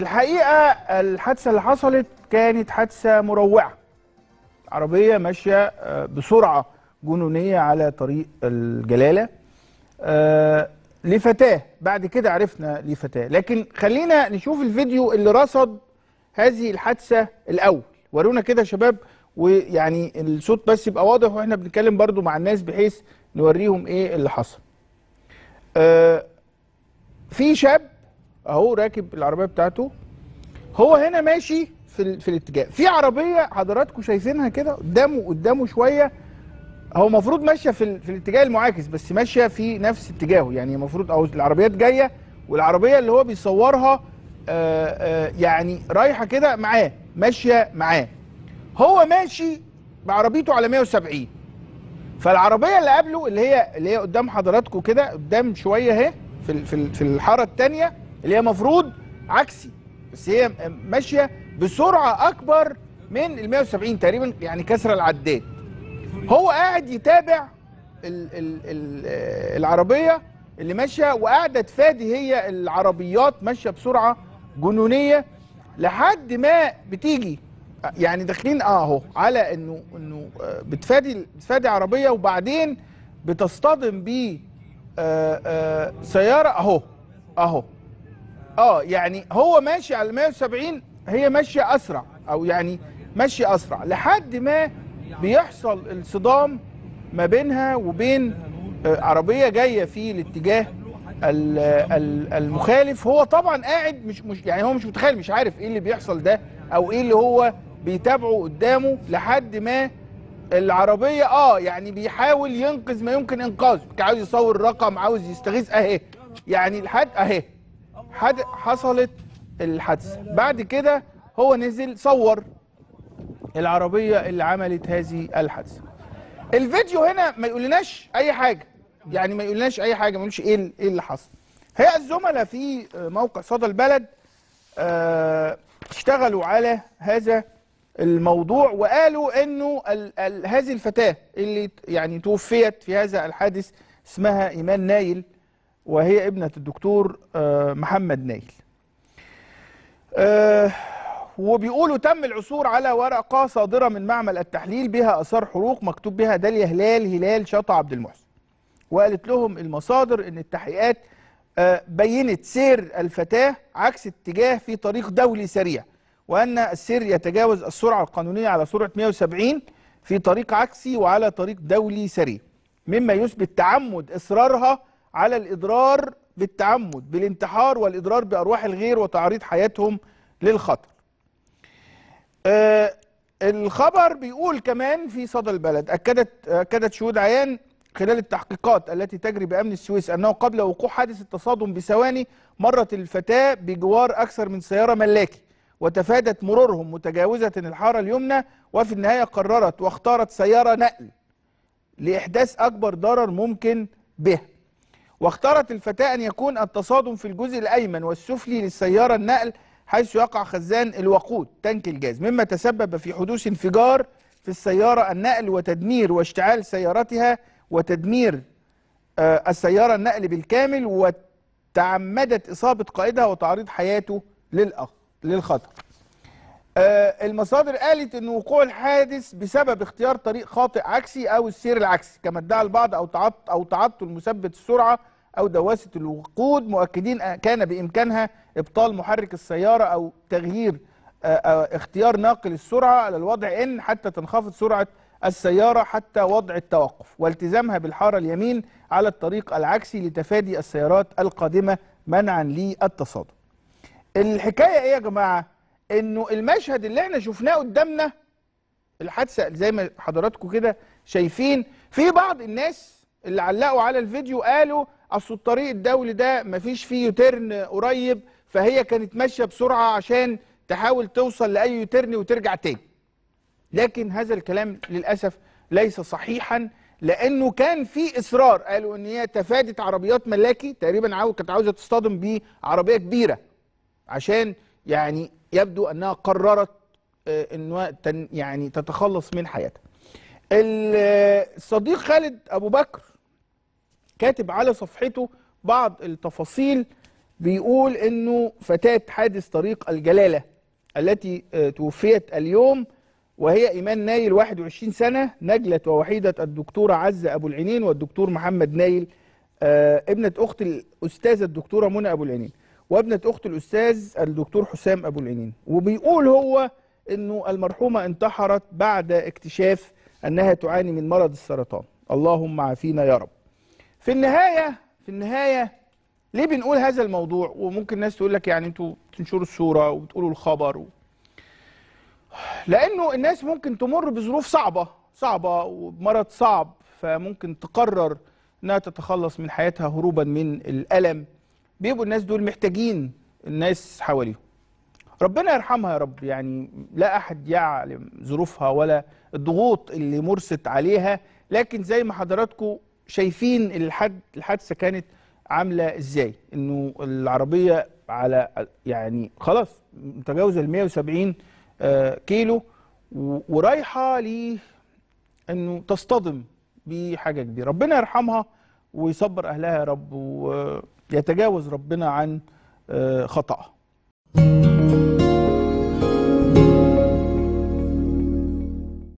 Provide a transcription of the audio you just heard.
الحقيقة الحادثة اللي حصلت كانت حادثة مروعة. عربية ماشية آه، بسرعة جنونية على طريق الجلالة. آه، لفتاة. بعد كده عرفنا لفتاة. لكن خلينا نشوف الفيديو اللي رصد هذه الحادثة الأول. ورونا كده يا شباب ويعني الصوت بس يبقى واضح وإحنا بنتكلم برضو مع الناس بحيث نوريهم إيه اللي حصل. آه، في شاب اهو راكب العربية بتاعته هو هنا ماشي في. في الاتجاه في عربية حضراتكم شايفينها كده قدامه قدامه شوية هو المفروض ماشية في. في الاتجاه المعاكس بس ماشية في نفس اتجاهه يعني المفروض أو العربيات جاية والعربية اللي هو بيصورها آآ آآ يعني رايحة كده معاه ماشية معاه هو ماشي بعربيته على 170 فالعربية اللي قبله اللي هي اللي هي قدام حضراتكم كده قدام شوية اهي في في الحارة الثانية اللي هي مفروض عكسي. بس هي ماشية بسرعة أكبر من ال 170 تقريبا يعني كسر العداد. هو قاعد يتابع ال ال ال آه، العربية اللي ماشية وقاعدة تفادي هي العربيات ماشية بسرعة جنونية لحد ما بتيجي. يعني داخلين آه أهو على إنه إنه آه، بتفادي بتفادي عربية وبعدين بتصطدم ب آه، آه، سيارة أهو أهو. آه يعني هو ماشي على 170 هي ماشية أسرع أو يعني ماشية أسرع. لحد ما بيحصل الصدام ما بينها وبين آه، عربية جاية في الاتجاه ال- ال- المخالف. هو طبعا قاعد مش مش يعني هو مش متخيل مش عارف إيه اللي بيحصل ده أو إيه اللي هو بيتابعه قدامه. لحد ما العربية آه يعني بيحاول ينقذ ما يمكن إنقاذه. عاوز يصور رقم عاوز يستغيث أهي. يعني لحد أهي. حد حصلت الحادثة. بعد كده هو نزل صور العربية اللي عملت هذه الحادثة. الفيديو هنا ما يقولناش أي حاجة. يعني ما يقولناش أي حاجة ما يقولش إيه ال- إيه اللي حصل. هي الزملاء في موقع صدى البلد آه، اشتغلوا على هذا الموضوع وقالوا إنه ال ال هذه الفتاة اللي يعني توفيت في هذا الحادث اسمها إيمان نايل. وهي ابنة الدكتور آه، محمد نايل. آه، وبيقولوا تم العثور على ورقة صادرة من معمل التحليل بها آثار حروق مكتوب بها داليا هلال هلال شطا عبد المحسن. وقالت لهم المصادر إن التحقيقات آه، بينت سير الفتاة عكس اتجاه في طريق دولي سريع وأن السير يتجاوز السرعة القانونية على سرعة 170 في طريق عكسي وعلى طريق دولي سريع مما يثبت تعمد إصرارها على الإضرار بالتعمد بالانتحار والإضرار بأرواح الغير وتعريض حياتهم للخطر. آه، الخبر بيقول كمان في صدى البلد أكدت أكدت شهود عيان خلال التحقيقات التي تجري بأمن السويس أنه قبل وقوع حادث التصادم بثواني مرت الفتاة بجوار أكثر من سيارة ملاكي وتفادت مرورهم متجاوزة الحارة اليمنى وفي النهاية قررت واختارت سيارة نقل لإحداث أكبر ضرر ممكن به. واختارت الفتاة أن يكون التصادم في الجزء الأيمن والسفلي للسيارة النقل حيث يقع خزان الوقود تانك الجاز مما تسبب في حدوث انفجار في السيارة النقل وتدمير واشتعال سيارتها وتدمير آه، السيارة النقل بالكامل وتعمدت إصابة قائدها وتعريض حياته للخطر. المصادر قالت إن وقوع الحادث بسبب اختيار طريق خاطئ عكسي أو السير العكسي كما ادعى البعض أو تعط أو تعطل مثبت السرعة أو دواسة الوقود مؤكدين كان بإمكانها إبطال محرك السيارة أو تغيير آه، آه، اختيار ناقل السرعة على الوضع إن حتى تنخفض سرعة السيارة حتى وضع التوقف والتزامها بالحارة اليمين على الطريق العكسي لتفادي السيارات القادمة منعا للتصادم. الحكاية إيه يا جماعة؟ إنه المشهد اللي إحنا شفناه قدامنا الحادثة زي ما حضراتكم كده شايفين في بعض الناس اللي علقوا على الفيديو قالوا أصل الطريق الدولي ده مفيش فيه يوترن قريب فهي كانت ماشية بسرعة عشان تحاول توصل لأي يوترن وترجع تاني. لكن هذا الكلام للأسف ليس صحيحا لأنه كان في إصرار. قالوا إن هي تفادت عربيات ملاكي تقريبا كانت عاوزة تصطدم بعربية كبيرة عشان يعني يبدو أنها قررت آه، انها يعني تتخلص من حياتها. ال- الصديق خالد أبو بكر كاتب على صفحته بعض التفاصيل بيقول إنه فتاة حادث طريق الجلالة التي آه، توفيت اليوم وهي إيمان نايل 21 سنة نجلة ووحيدة الدكتورة عزة أبو العينين والدكتور محمد نايل آه، ابنة أخت الأستاذة الدكتورة منى أبو العينين وابنة أخت الأستاذ الدكتور حسام أبو العينين وبيقول هو إنه المرحومة انتحرت بعد اكتشاف أنها تعاني من مرض السرطان. اللهم عافينا يا رب. في النهاية في النهاية ليه بنقول هذا الموضوع؟ وممكن ناس تقول لك يعني أنتوا تنشروا الصورة وبتقولوا الخبر و... لأنه الناس ممكن تمر بظروف صعبة صعبة ومرض صعب فممكن تقرر إنها تتخلص من حياتها هروبا من الألم. بيبقوا الناس دول محتاجين الناس حواليهم. ربنا يرحمها يا رب. يعني لا أحد يعلم ظروفها ولا الضغوط اللي مرست عليها لكن زي ما حضراتكم شايفين الحد الحادثة كانت عاملة إزاي؟ إنه العربية على يعني خلاص متجاوزة ال 170 آه، كيلو و- ورايحة ل إنه تصطدم بحاجة كبيرة. ربنا يرحمها ويصبر أهلها يا رب ويتجاوز ربنا عن آه، خطأها